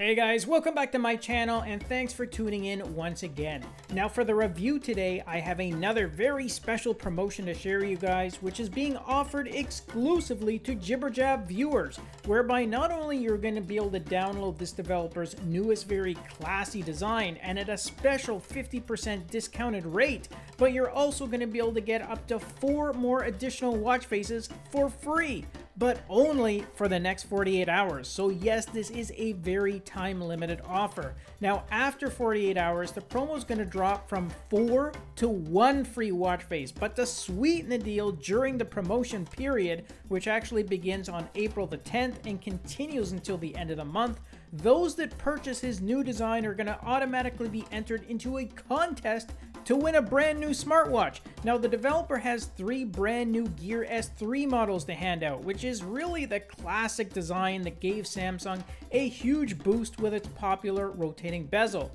Hey guys, welcome back to my channel and thanks for tuning in once again. Now for the review today, I have another very special promotion to share you guys, which is being offered exclusively to Jibberjab viewers, whereby not only you're going to be able to download this developer's newest very classy design and at a special 50% discounted rate, but you're also going to be able to get up to four more additional watch faces for free but only for the next 48 hours. So yes, this is a very time limited offer. Now after 48 hours, the promo is going to drop from four to one free watch face, but to sweeten the deal during the promotion period, which actually begins on April the 10th and continues until the end of the month, those that purchase his new design are going to automatically be entered into a contest to win a brand new smartwatch. Now, the developer has three brand new Gear S3 models to hand out, which is really the classic design that gave Samsung a huge boost with its popular rotating bezel.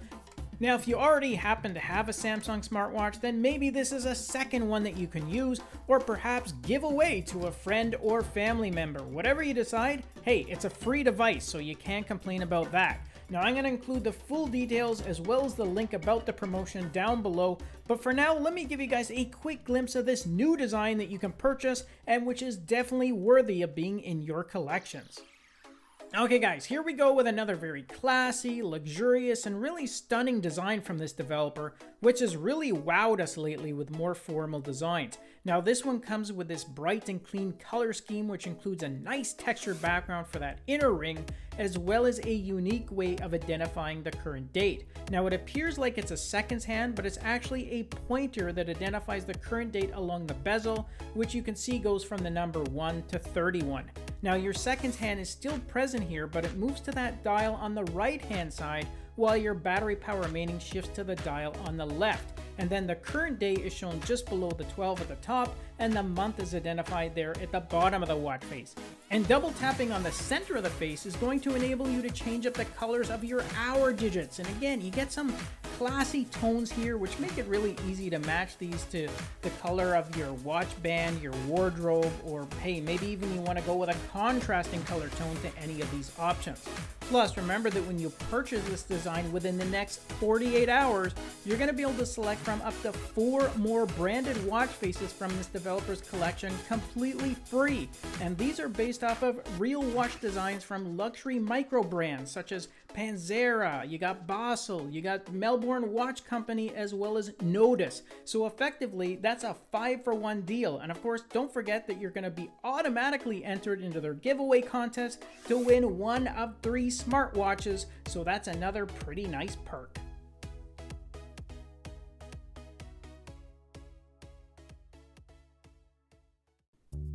Now, if you already happen to have a Samsung smartwatch, then maybe this is a second one that you can use or perhaps give away to a friend or family member. Whatever you decide, hey, it's a free device, so you can't complain about that. Now I'm going to include the full details as well as the link about the promotion down below, but for now let me give you guys a quick glimpse of this new design that you can purchase and which is definitely worthy of being in your collections. Okay guys, here we go with another very classy, luxurious, and really stunning design from this developer, which has really wowed us lately with more formal designs. Now this one comes with this bright and clean color scheme, which includes a nice textured background for that inner ring, as well as a unique way of identifying the current date. Now it appears like it's a seconds hand, but it's actually a pointer that identifies the current date along the bezel, which you can see goes from the number 1 to 31. Now your seconds hand is still present here, but it moves to that dial on the right hand side while your battery power remaining shifts to the dial on the left. And then the current date is shown just below the 12 at the top, and the month is identified there at the bottom of the watch face. And double tapping on the center of the face is going to enable you to change up the colors of your hour digits. And again, you get some classy tones here, which make it really easy to match these to the color of your watch band, your wardrobe, or hey, maybe even you want to go with a contrasting color tone to any of these options. Plus, remember that when you purchase this design within the next 48 hours, you're going to be able to select from up to four more branded watch faces from this developer's collection completely free. And these are based off of real watch designs from luxury micro brands such as Panzera, you got Basel, you got Melbourne Watch Company, as well as Notice. So effectively, that's a five for one deal. And of course, don't forget that you're going to be automatically entered into their giveaway contest to win one of three smartwatches. So that's another pretty nice perk.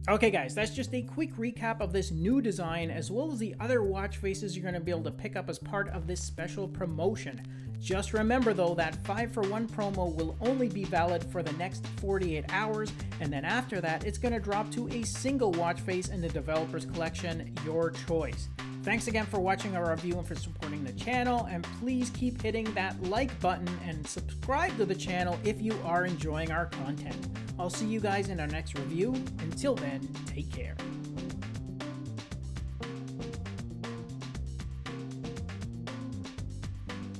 Okay guys, that's just a quick recap of this new design as well as the other watch faces you're going to be able to pick up as part of this special promotion. Just remember though that 5 for 1 promo will only be valid for the next 48 hours and then after that it's going to drop to a single watch face in the developer's collection, your choice. Thanks again for watching our review and for supporting the channel, and please keep hitting that like button and subscribe to the channel if you are enjoying our content. I'll see you guys in our next review. Until then, take care.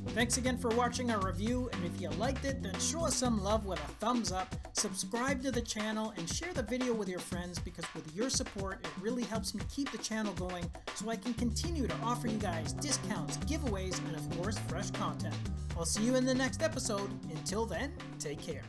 Thanks again for watching our review, and if you liked it, then show us some love with a thumbs up, subscribe to the channel, and share the video with your friends because with your support, it really helps me keep the channel going so I can continue to offer you guys discounts, giveaways, and of course, fresh content. I'll see you in the next episode. Until then, take care.